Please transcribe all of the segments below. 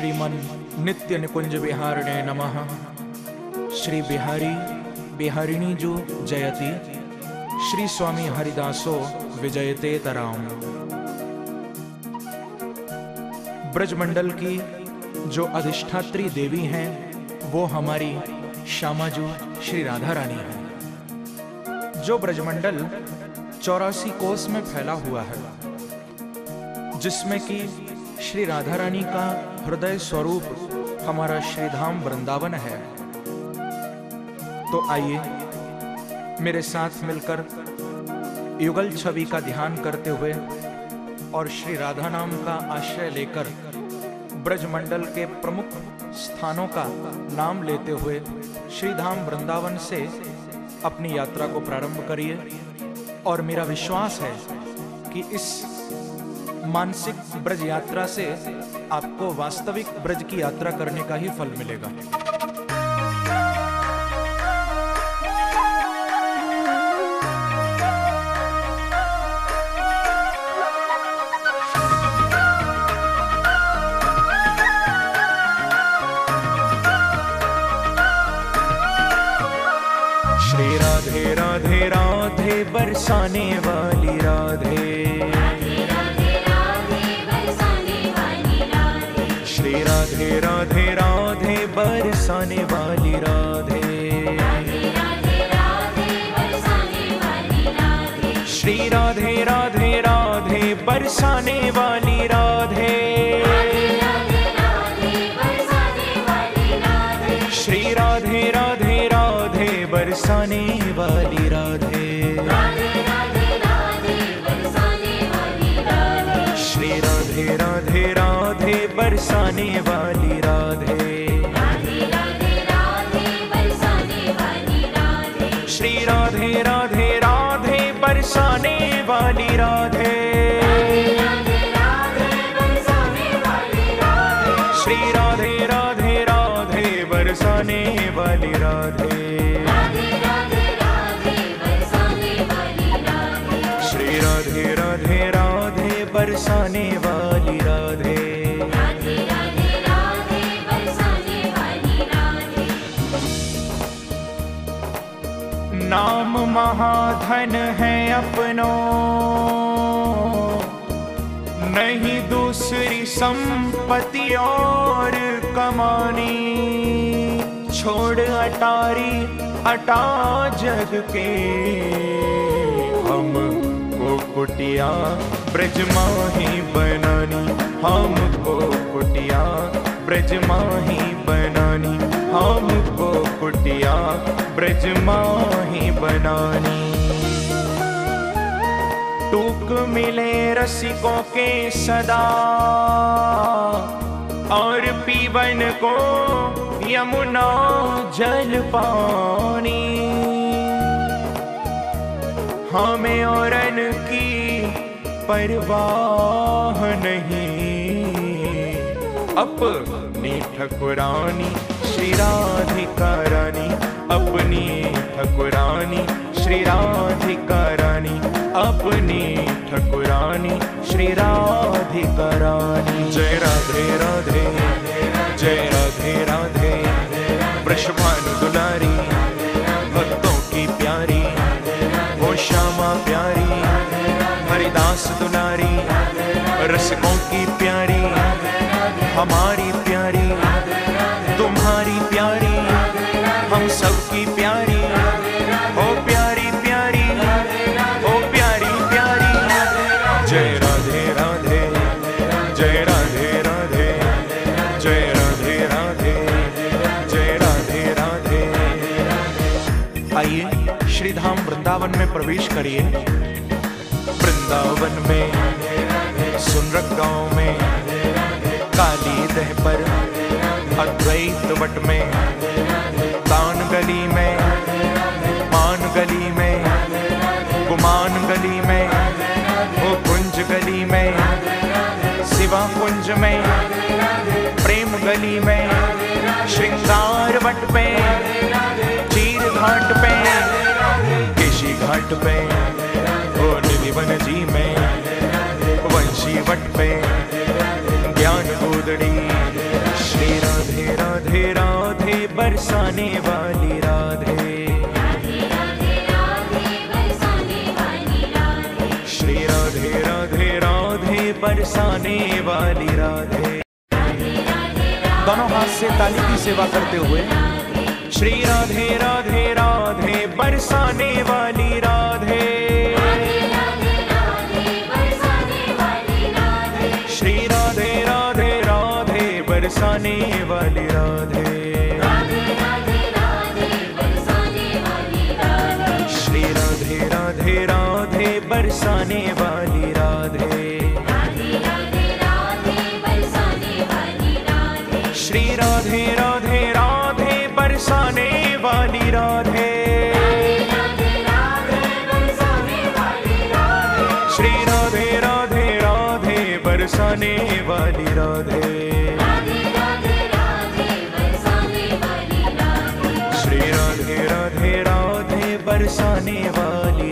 श्रीमन नित्य निकुंज विहारणे नमः। श्री बिहारी, बिहारिणी जो जयति, श्री स्वामी हरिदासो विजयते तराम। ब्रजमंडल की जो अधिष्ठात्री देवी हैं, वो हमारी श्यामा श्यामाजू श्री राधा रानी है। जो ब्रजमंडल चौरासी कोस में फैला हुआ है, जिसमें कि श्री राधा रानी का हृदय स्वरूप हमारा श्रीधाम वृंदावन है। तो आइए मेरे साथ मिलकर युगल छवि का ध्यान करते हुए और श्री राधा नाम का आश्रय लेकर ब्रजमंडल के प्रमुख स्थानों का नाम लेते हुए श्रीधाम वृंदावन से अपनी यात्रा को प्रारंभ करिए। और मेरा विश्वास है कि इस मानसिक ब्रज यात्रा से आपको वास्तविक ब्रज की यात्रा करने का ही फल मिलेगा। श्री राधे राधे राधे, बरसाने वाली राधे। राधे श्री राधे राधे राधे, बरसाने वाली राधे। श्री राधे राधे राधे, बरसाने वाली राधे। श्री राधे राधे राधे, बरसाने वाली राधे। राधे। श्री राधे राधे राधे, बरसाने वाली राधे। श्री राधे राधे राधे, बरसाने वाली राधे। नाम महाधन है अपनो। संपत्ति और कमानी। छोड़ अटारी अटा जग के। हम को कुटिया, ब्रज माही बनानी। हमको कुटिया, ब्रज माही बनानी। हमको कुटिया, ब्रज माही बनानी। टूक मिले रसिकों के सदा। और पीवन को यमुना जल पानी। हमें और की परवाह नहीं। अपनी ठकुरानी श्री राधिका रानी अपनी ठकुरानी श्री राधिका रानी अपनी ठकुरानी, श्री राधिका रानी जय राधे राधे, जय राधे राधे। वृषभानु दुलारी भक्तों की प्यारी, वो श्यामा प्यारी। हरिदास दुलारी, रसकों की प्यारी, हमारी प्यारी, तुम्हारी प्यारी। हम सबकी वृंदावन में प्रवेश करिए। वृंदावन में, सुनरक गाँव में काली दह पर, अद्वैत वट में तान गली में मान गली में गुमान गली में वो कुंज गली में शिवा कुंज में प्रेम गली में, श्रृंगार वट पे घाट पे, ओ निधिवन जी में, वंशी वट पे, ज्ञान गोदड़ी, श्री राधे राधे राधे बरसाने वाली राधे। श्री राधे राधे राधे बरसाने वाली राधे। दोनों हाथ से ताली की सेवा करते हुए, श्री राधे राधे राधे बरसाने वाली श्री राधे राधे राधे बरसाने वाली राधे। श्री राधे राधे राधे बरसाने वाली राधे। बरसाने वाली राधे। श्री राधे राधे राधे बरसाने वाली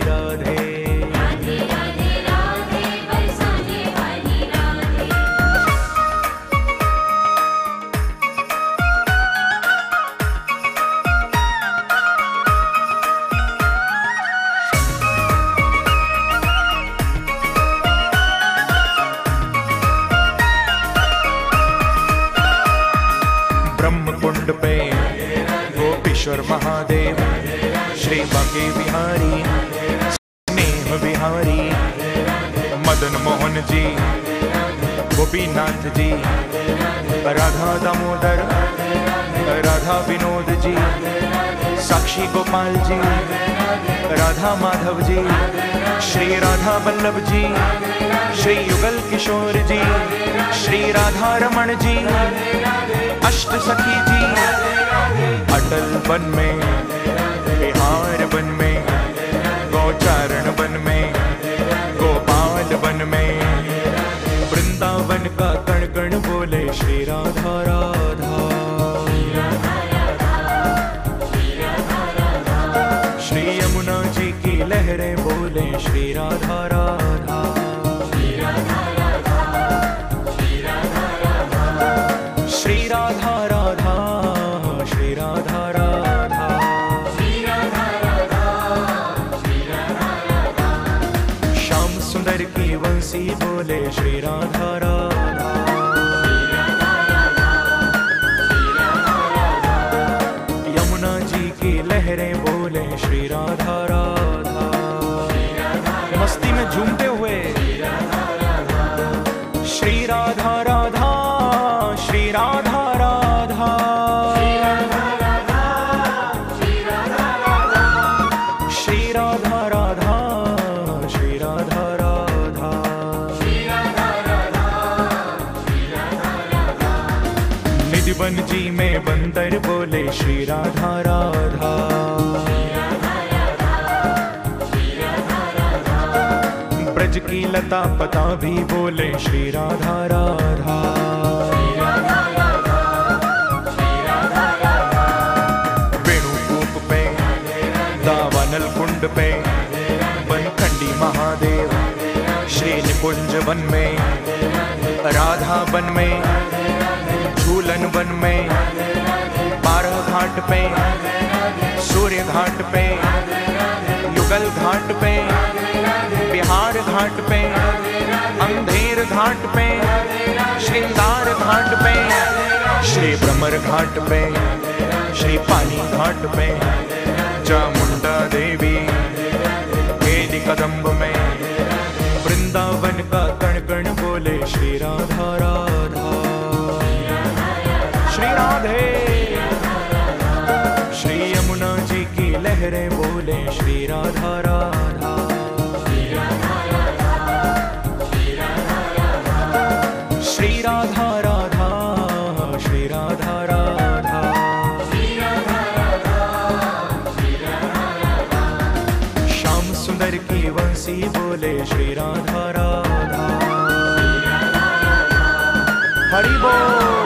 राधा माधव जी, श्री राधा बल्लभ जी, श्री युगल किशोर जी, श्री राधा रमण जी, अष्ट सखी जी। अटल बन में, बिहार बन में, गौचारण बन में निधिवन जी में बंदर बोले, श्री राधा राधा। ब्रज की लता पता भी बोले, श्री राधा राधा। पे कुंड पे, बनखंडी महादेव श्री निकुंज वन में, राधा वन में वन में, बारह घाट पे, सूर्य घाट पे, युगल घाट पे, बिहार घाट पे, अंधेर घाट पे, श्रृंगार घाट पे, श्री भ्रमर घाट पे, श्री पानी घाट पे चामुंडा देवी केली कदम्ब में, वृंदावन का कण कण बोले श्री राधा राधा। राधे। श्री यमुना जी की लहरें बोले, श्री राधा राधा। श्री राधा राधा, श्री राधा राधा। श्याम सुंदर की वंशी बोले, श्री राधा राधा। हरि बोल।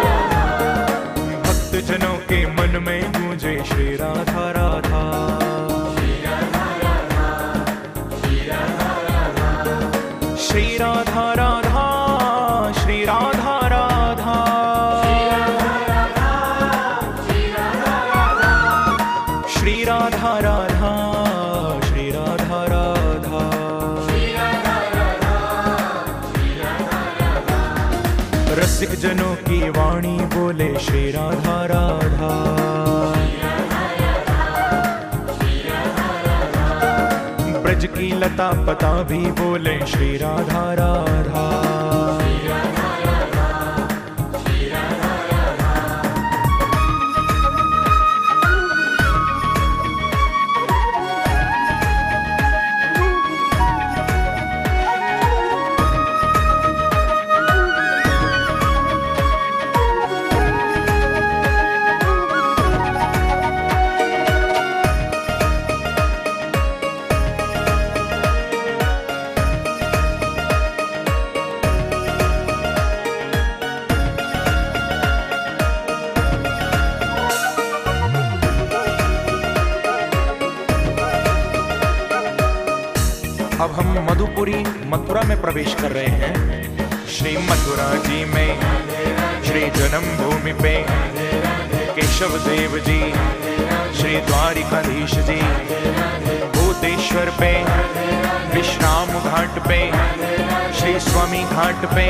श्री राधा राधा ब्रज की लता पता भी बोले श्री राधा राधा। अब हम मधुपुरी मथुरा में प्रवेश कर रहे हैं। श्री मथुरा जी में, श्री जन्मभूमि पे केशव देव जी, श्री द्वारिकाधीश जी भूतेश्वर पे, विश्राम घाट पे, श्री स्वामी घाट पे,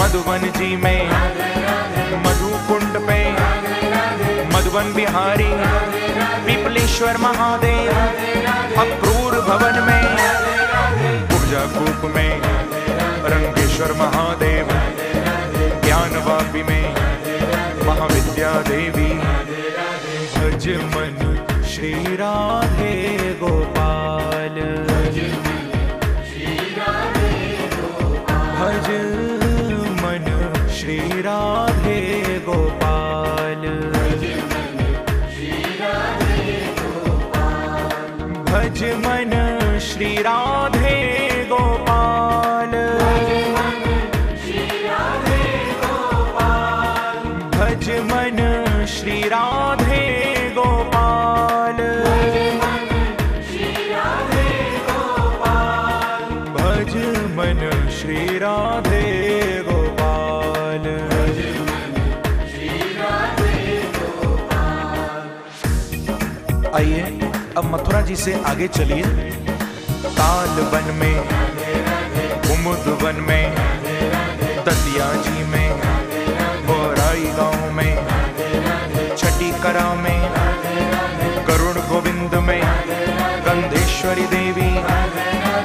मधुबन जी में, मधुकुंड पे, मधुबन बिहारी, पिपलेश्वर महादेव, अक्रूर भवन में ऊर्जा कूप में, रंगेश्वर महादेव ज्ञान वापी में, महाविद्या देवी भज श्री राधे गोपाल। भज मन श्री राधे गोपाल। भज मन श्री राधे आइए अब मथुरा जी से आगे चलिए। ताल वन में कुमुद वन में, दतिया जी में, बोराई गाँव में छठी करा में, करुण गोविंद में, गंधेश्वरी देवी,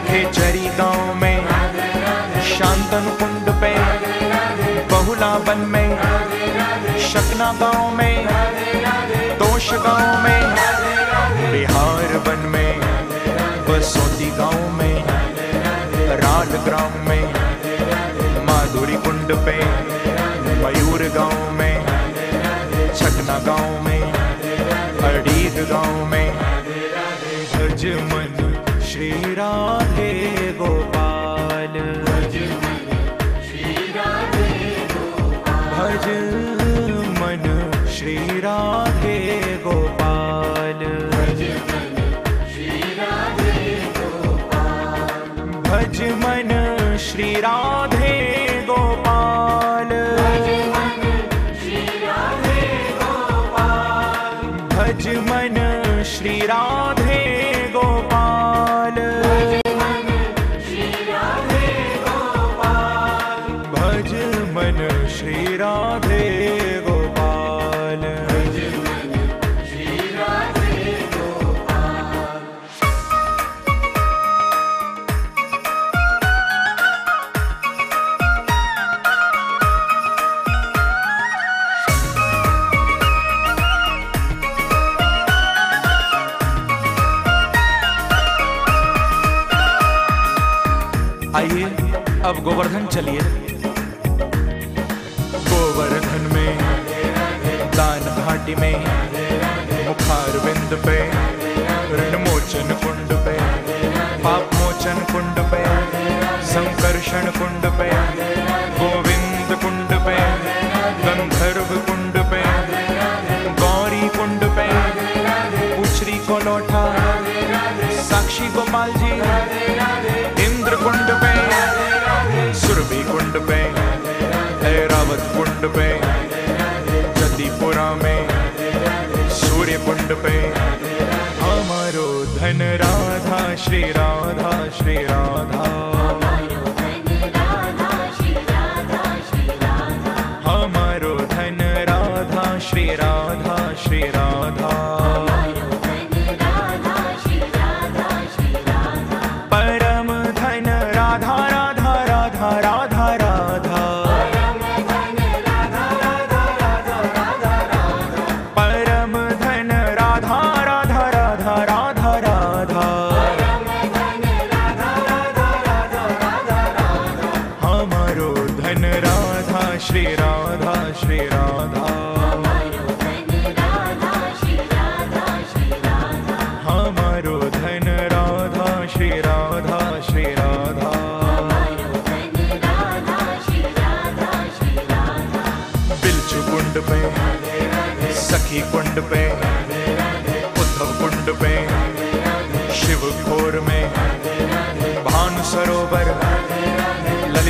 खेचरी गाँव में, शांतन कुंड पे बहुला वन में, शकना गाँव में तोश गाँव में बिहार वन में, बसोती गाँव में राल ग्राम में, माधुरी कुंड पे, मयूर गाँव में, छकना गाँव में अडीग गाँव में। भज मन श्री राधे गोपाल। भज मन श्री राधे गोपाल। श्री राधा श्रीराधा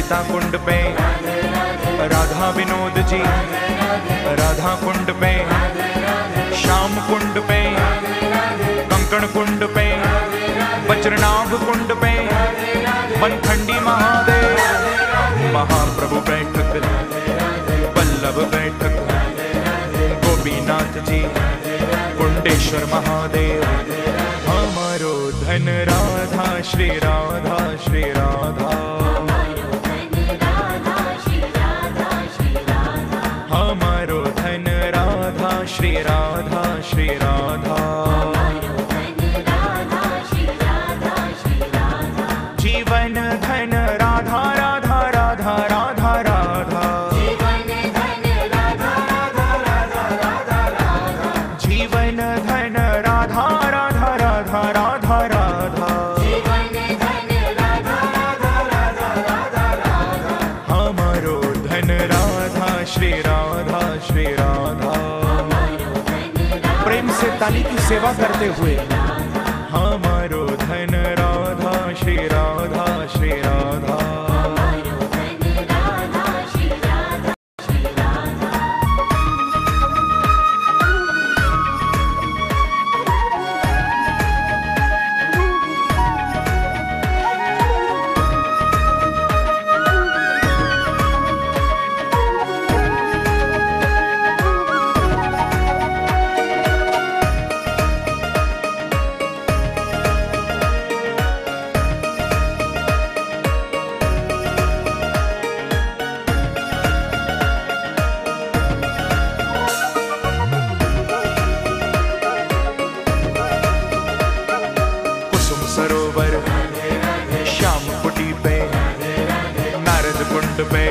ललिता कुंड पे। राधा विनोद जी, राधा कुंड पे। श्याम कुंड पे। कंकण कुंड पे। वज्रनाभ कुंड पे। बनखंडी महादेव। महाप्रभु बैठक। वल्लभ बैठक। गोपीनाथ जी, कुंडेश्वर महादेव। हमारो धन राधा, श्री राधा श्री राधा। ताली की सेवा करते हुए सरोवर श्याम कुटी पे, नारद कुंड पे,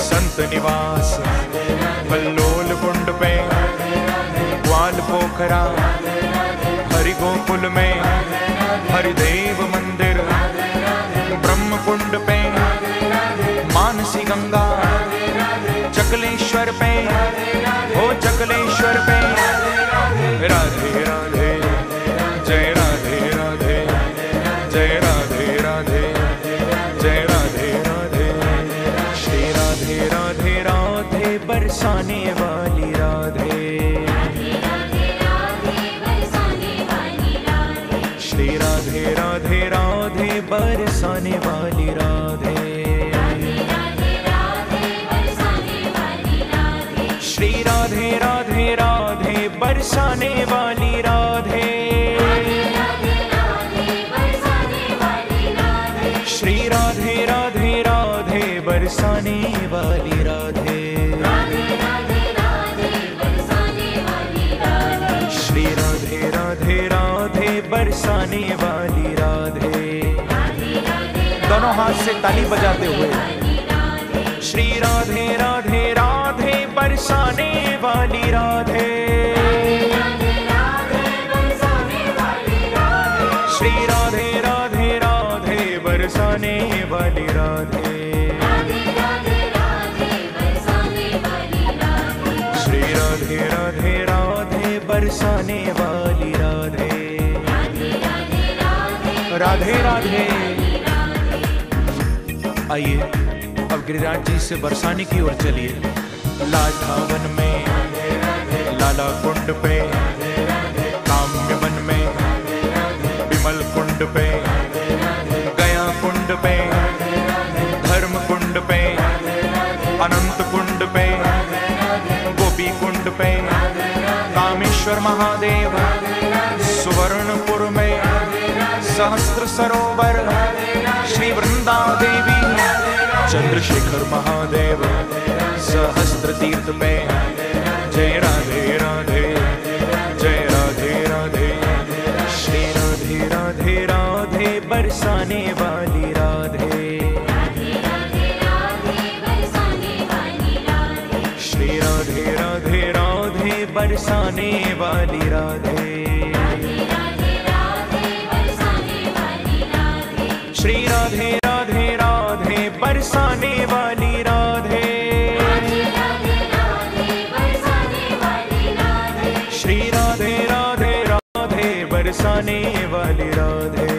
संत निवास बल्लोल कुंड पे, ग्वाल पोखरा हरि गोकुल में, हरिदेव मंदिर ब्रह्म कुंड पे, मानसी गंगा चकलेश्वर पे हो चकलेश्वर पे। बरसाने वाली राधे। श्री राधे राधे राधे, बरसाने वाली राधे। श्री राधे राधे राधे, बरसाने वाली बरसाने वाली राधे। दोनों हाथ से ताली बजाते हुए। श्री राधे राधे राधे, बरसाने वाली राधे। राधे राधे। आइए, अब गिरिराज जी से बरसाने की ओर चलिए। लाठावन में ज्वाला कुंड पे, काम्य वन में, विमल कुंड पे, गया कुंड पे, धर्म कुंड पे, अनंत कुंड पे, गोपी कुंड पे, कामेश्वर महादेव सहस्त्र सरोवर श्री वृंदा देवी चंद्रशेखर महादेव सहस्र तीर्थ में। जय राधे राधे, जय राधे राधे, श्री राधे राधे राधे बरसाने वाली राधे। श्री राधे राधे राधे बरसाने वाली राधे। श्री राधे राधे राधे बरसाने वाली राधे। श्री राधे राधे राधे बरसाने वाली राधे।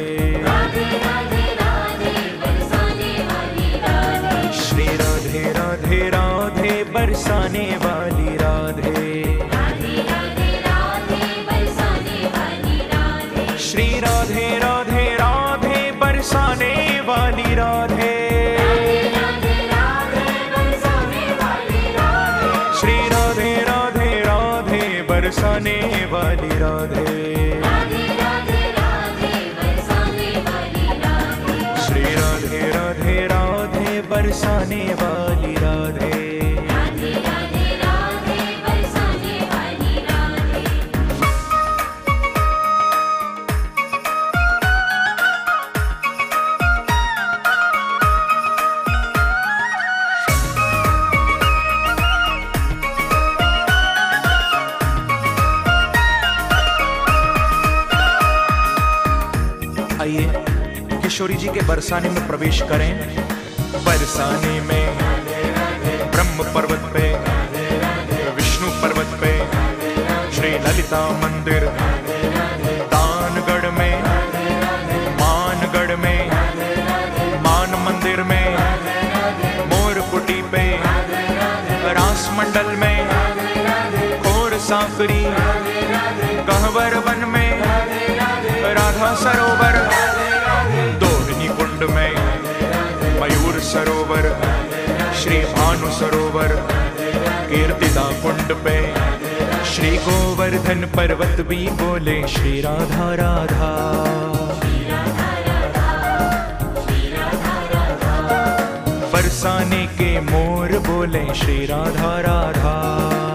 राधे। श्री राधे राधे राधे बरसाने वाली बरसाने में प्रवेश करें। बरसाने में, ब्रह्म पर्वत पे, विष्णु पर्वत पे, श्री ललिता मंदिर, दानगढ़ में, मानगढ़ में, मान मंदिर में, मोरकुटी पे रास मंडल में, खोर साकरी कहवर वन में, राधा सरोवर सरोवर, श्री भानु सरोवर, कीर्तिदा कुंड पे। श्री गोवर्धन पर्वत भी बोले, श्री राधा राधा। बरसाने के मोर बोले, श्री राधा राधा।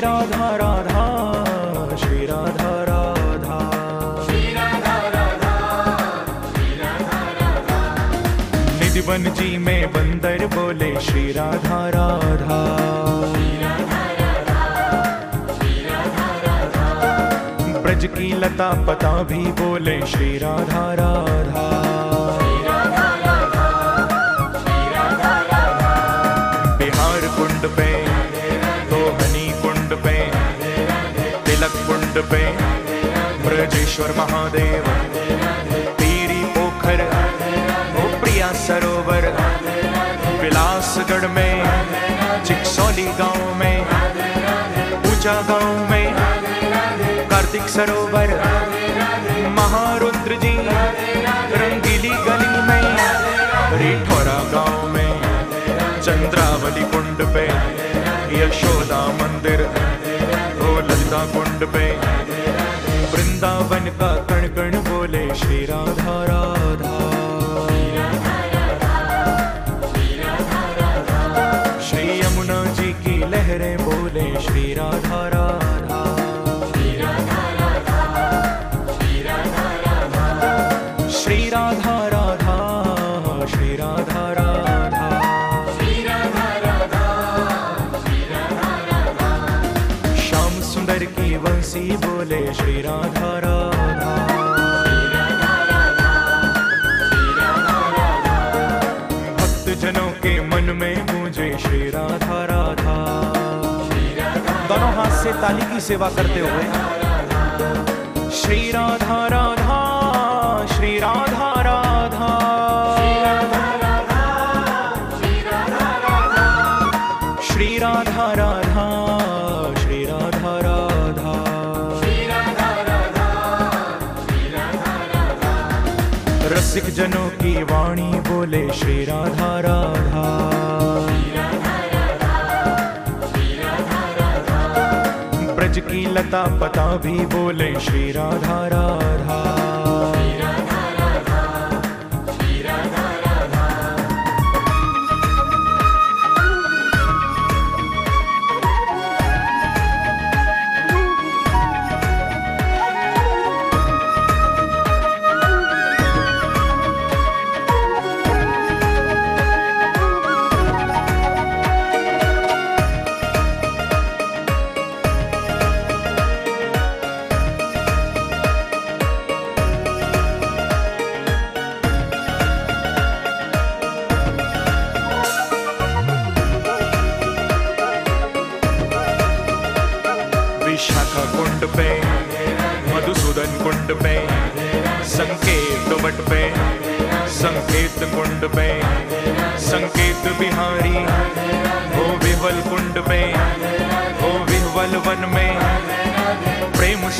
राधा राधा, श्री राधा राधा। निधिवन जी में बंदर बोले, श्री राधा राधा। ब्रज की लता पता भी बोले, श्री राधा राधा। बिहार कुंड पे ब्रजेश्वर महादेव पीरी पोखर, ओ प्रिया सरोवर, विलासगढ़ में, चिकसौली गाँव में ऊँचा गाँव में, कार्तिक सरोवर महारुद्र जी रंगीली गली में, रिठोरा गाँव में, चंद्रावली कुंड पे, यशोदा मंदिर, ओ ललिता कुंड पे वृंदावन का कण कण बोले श्री राधा राधा। श्री यमुना जी की लहरें बोले श्री राधा राधा। श्री राधा राधा, श्री राधा राधा। भक्त जनों के मन में गूंजे श्री राधा राधा। दोनों हाथ से ताली की सेवा करते हुए। श्री राधा राधा, श्री राधा राधा। रसिक जनों की वाणी बोले श्री राधा राधा। ब्रज की लता पता भी बोले श्री राधा राधा।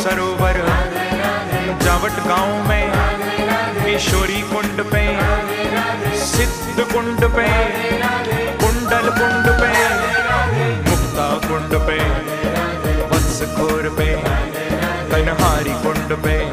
सरोवर। जावट गाँव में, किशोरी कुंड पे, सिद्ध कुंड पे, कुंडल कुंड पे, मुक्ता कुंड पे वत्स पे, कन्हारी कुंड पे।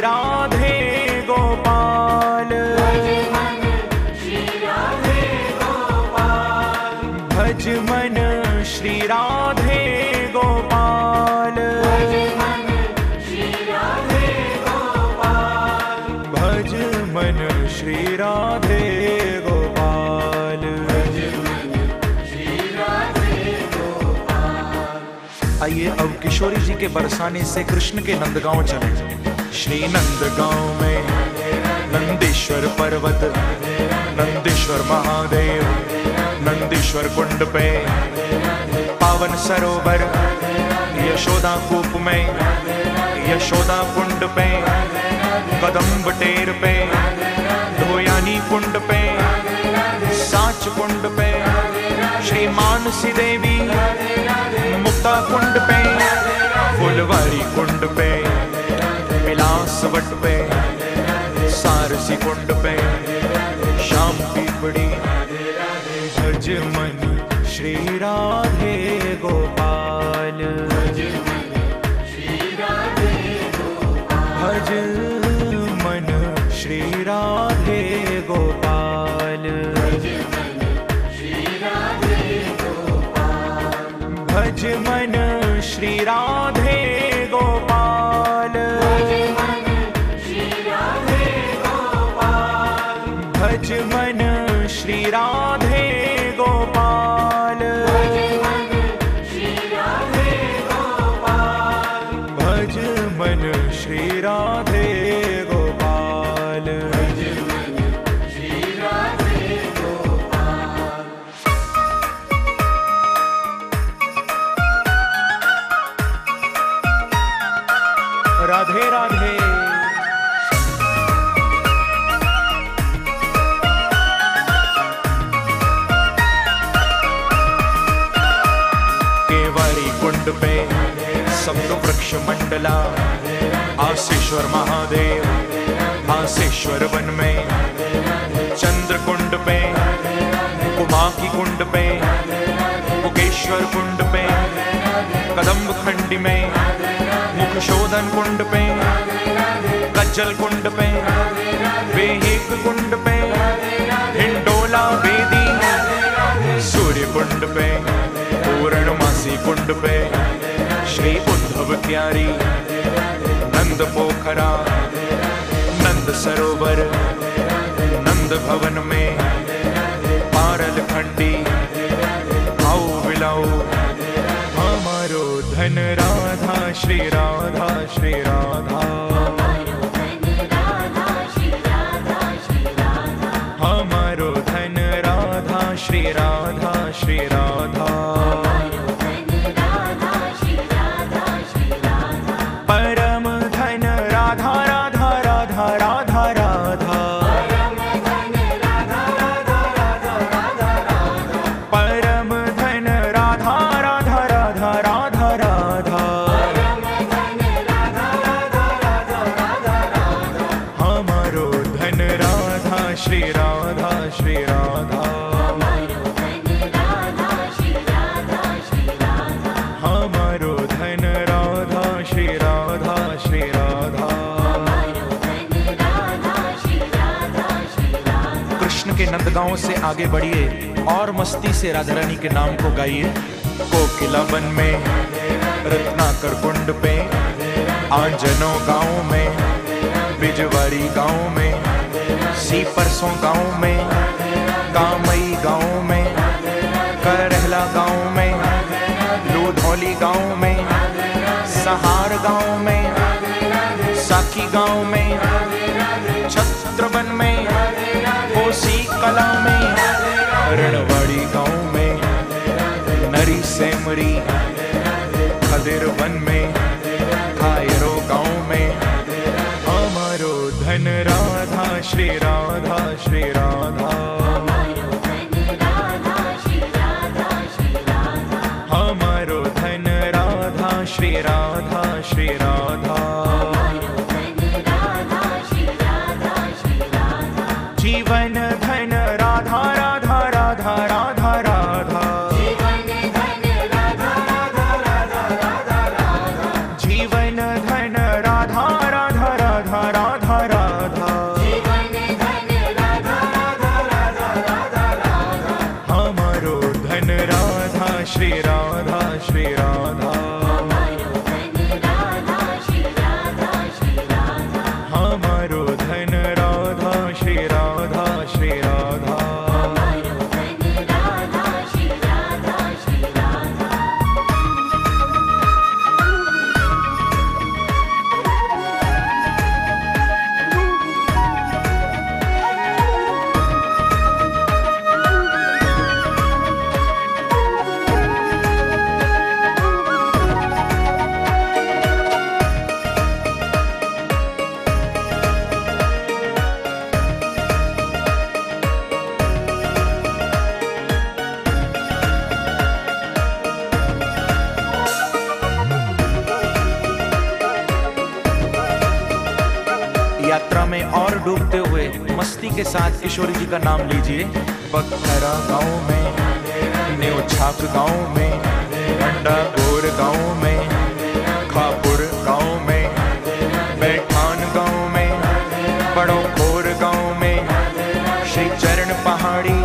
राधे गोपाल। भज मन श्री राधे गोपाल। भज मन श्री राधे गोपाल। आइए अब किशोरी जी के बरसाने से कृष्ण के नंदगांव चले। श्री नंदगांव में नंदीश्वर पर्वत, नंदीश्वर महादेव, नंदीश्वर कुंड पे पावन सरोवर, यशोदा कूप में, यशोदा कुंड पे, कदम्ब टेर पे धोयानी कुंड पे, साच कुंड पे, श्री मानसी देवी मुक्ता कुंड पे, फुलवारी कुंड पे। बिलासवट पे सारसी कुंड पे शाम पीपड़ी भज मन श्री राधे कुंड पे मुकेश्वर कुंड पे कदम्ब खंडी में मुख शोधन कुंड पे कज्जल कुंड पे वेहिक कुंड पे हिंडोला वेदी पे पूर्णमासी कुंड पे श्री उद्धव क्यारी, नंद पोखरा, नंद सरोवर, नंद भवन में श्रीराधा श्रीराधा। श्री राधामरु धन राधा श्र श्रीराधा। आगे बढ़िए और मस्ती से राधा रानी के नाम को गाइए। कोकिला वन में, रत्नाकर कुंड पे, आंजनो गाँव में बिजवारी गाँव में सी परसों गाँव में, कामई गाँव में, करहला गाँव में, लोधौली गाँव में, सहार गाँव में, साखी गाँव में, छत्रवन में कोसी कला में, रणवाड़ी गाँव में, नरी से मरी खदिर वन में खायरो गाँव में, हमारो धन राधा श्री राधा डूबते हुए मस्ती के साथ किशोरी जी का नाम लीजिए। बखरा गाँव में न्योछाक गाँव में, अंडा गोर गाँव में, खापुर गाँव में बैठान गाँव में, बड़ो खोर गाँव में, श्री चरण पहाड़ी,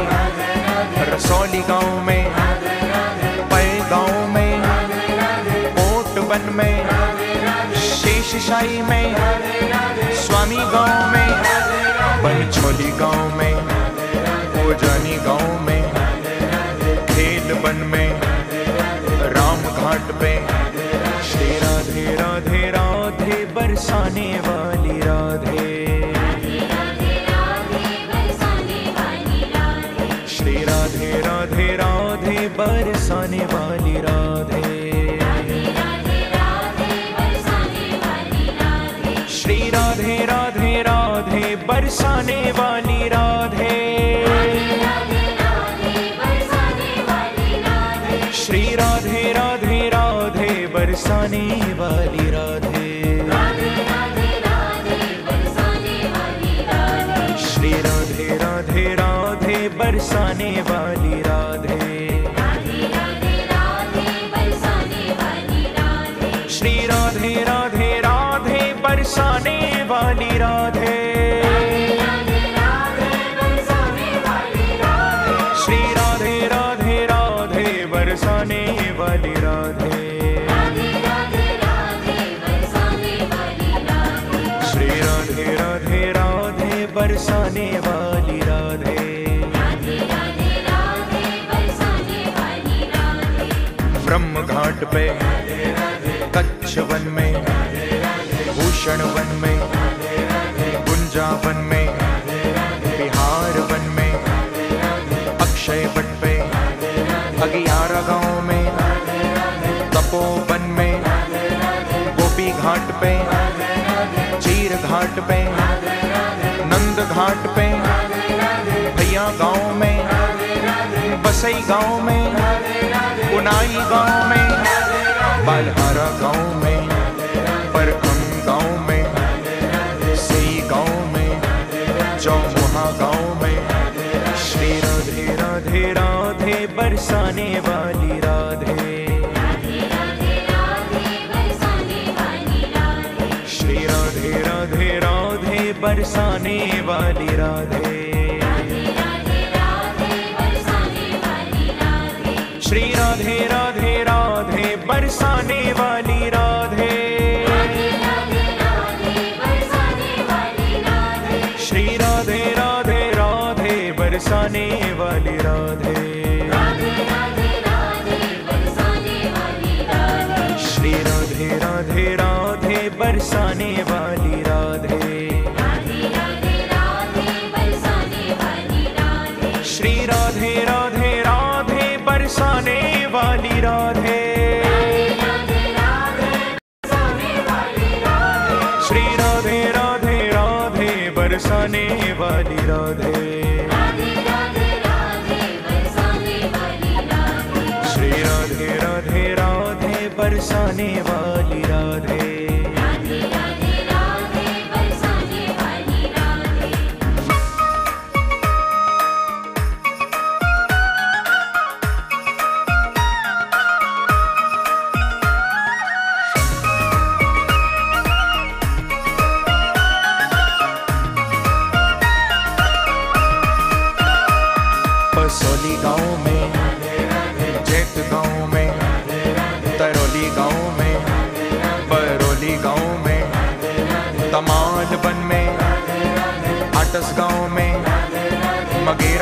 रसौली गाँव में, पै गाँव में कोट वन में शेषशाही में, स्वामी गाँव में बनछोली गाँव में, ओजानी गाँव में, खेल वन में राम घाट पे श्री राधे राधे राधे, बरसाने वाली राधे। श्री राधे राधे राधे, बरसाने वाली राधे। बरसाने वाली राधे श्री राधे राधे राधे, बरसाने वाली राधे श्री राधे राधे राधे, बरसाने वाली राधे घाट पे, कच्छ वन में, भूषण वन में गुंजा वन में, बिहार वन में, अक्षय वन पे अगियारा गाँव में तपोवन में, गोपी घाट पे, चीर घाट पे, नंद घाट पे, भैया गाँव में बसई गाँव में उनाई गाँव में, बालहारा गाँव में परखम गाँव में, सई गाँव में, चौमुहा गाँव में, श्री राधे राधे राधे, बरसाने वाली राधे। श्री राधे राधे राधे, बरसाने वाली राधे। श्री राधे राधे राधे बरसाने वाली राधे। राधे राधे राधे वाली राधे। श्री राधे राधे राधे बरसाने वाली राधे वाली रात है। श्री राधे राधे राधे, बरसाने वाली राधे श्री राधे राधे राधे, बरसाने वाली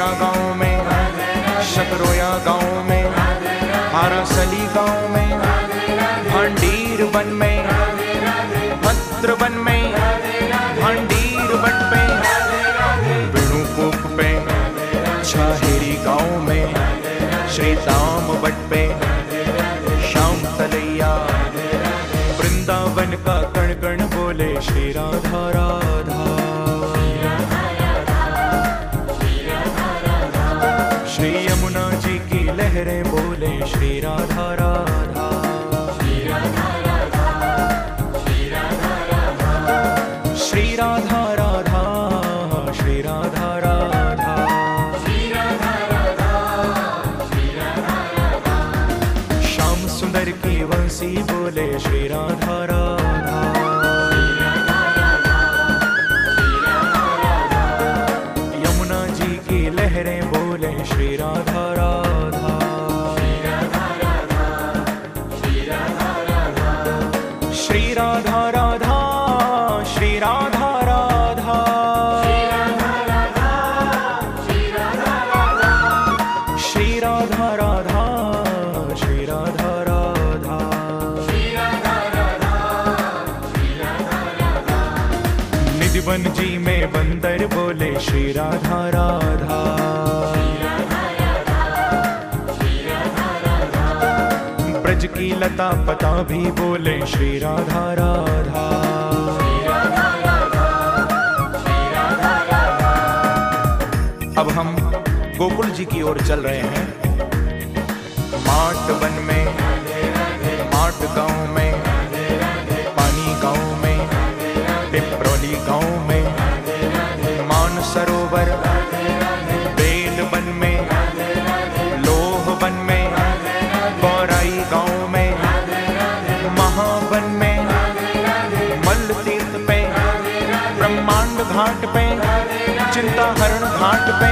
मगेरा गाँव में शकरोया गाँव में, हारासली गाँव में, भांडीर वन में भद्र वन में, भांडीर वन पे वेणुपुक पे, छाहेरी गाँव में श्री दाम बट पे, श्याम तलैया, वृंदावन का कण कण बोले श्री राधा राधा। राधा राधा। श्री राधा राधा। श्री राधा राधा। निधिवन जी में बंदर बोले, श्री राधा राधा। ब्रज की लता पता भी बोले, श्री राधा राधा। गोकुल जी की ओर चल रहे हैं। माट वन में माट गाँव में, पानी गाँव में, पिपरौली गाँव में, मान सरोवर, बेल वन में, लोह वन में, गौराई गाँव में, महावन में मल्ल तीर्थ पे, ब्रह्मांड घाट पे चिंता हरण घाट पे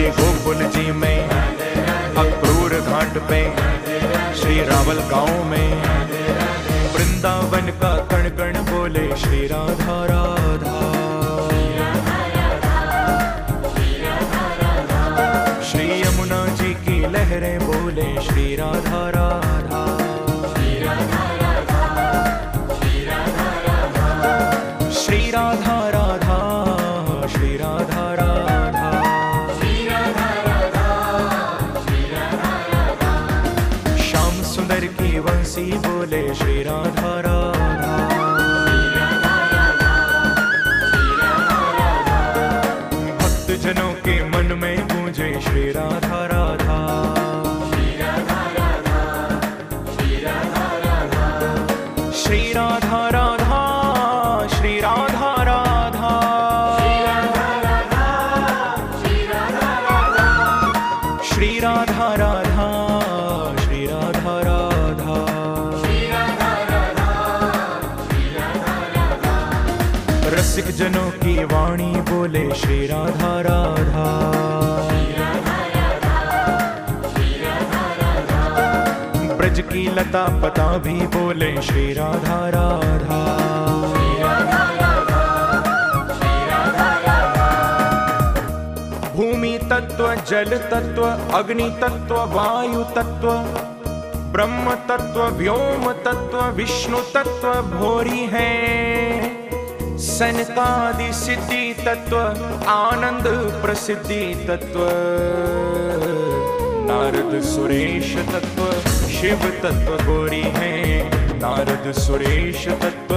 श्री गोकुल जी में, अक्रूर घाट पे श्री रावल गाँव में। वृंदावन का कण कण बोले श्री राधा राधा। श्री यमुना जी की लहरें बोले श्री राधा राधा लता पता भी बोले श्री राधा राधा। भूमि तत्व, जल तत्व, अग्नि तत्व, वायु तत्व, ब्रह्म तत्व, व्योम तत्व, विष्णु तत्व, भोरी है। सनकादि सिद्धि तत्व, आनंद प्रसिद्धि तत्व। नारद सुरेश तत्व, शिव तत्व गौरी है। नारद सुरेश तत्व,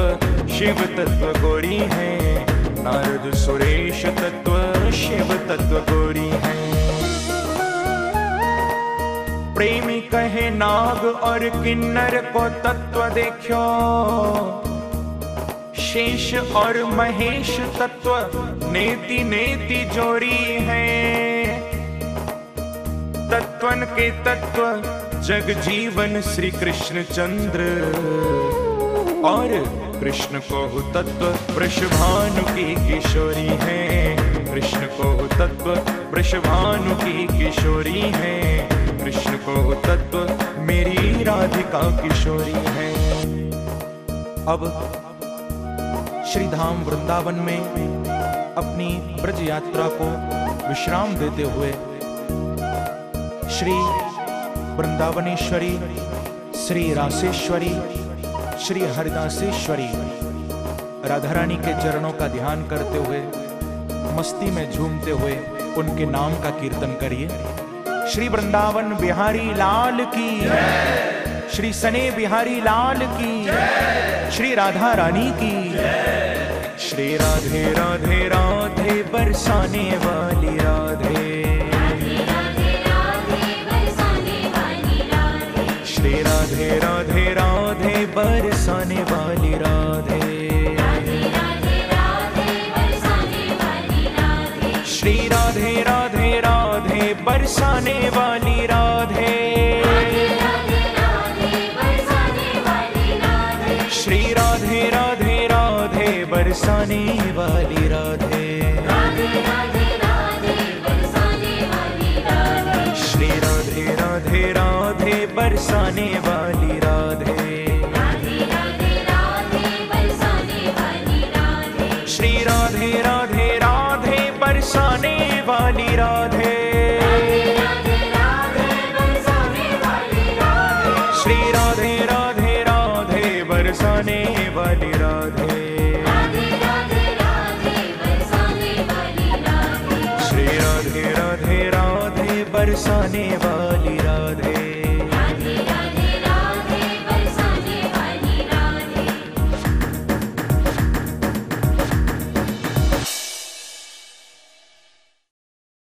शिव तत्व गौरी है। नारद सुरेश तत्व, शिव तत्व गौरी है। प्रेमी कहे नाग और किन्नर को तत्व देखो शेष और महेश तत्व नेति नेति जोड़ी है। तत्वन के तत्व, जग जीवन श्री कृष्ण चंद्र। और कृष्ण को तत्व वृषभानु की किशोरी है। कृष्ण को तत्व वृषभानु की किशोरी है। कृष्ण को तत्व, मेरी राधिका किशोरी है। अब श्री धाम वृंदावन में अपनी ब्रज यात्रा को विश्राम देते हुए श्री वृंदावनेश्वरी, श्री राशेश्वरी, श्री हरिदासेश्वरी। राधा रानी के चरणों का ध्यान करते हुए, मस्ती में झूमते हुए उनके नाम का कीर्तन करिए। श्री वृंदावन बिहारी लाल की श्री सने बिहारी लाल की श्री राधा रानी की श्री राधे राधे राधे बरसाने वाली राधे। राधे राधे राधे बरसाने वाली राधे श्री राधे राधे राधे बरसाने वाली राधे राधे राधे बरसाने वाली राधे श्री राधे राधे राधे बरसाने वाली राधे बरसाने वाली राधे श्री राधे राधे राधे बरसाने वाली राधे राधे राधे बरसाने वाली राधे श्री राधे राधे राधे वाली राधे राधे राधे राधे बरसाने वाली राधे श्री राधे राधे राधे बरसाने वाली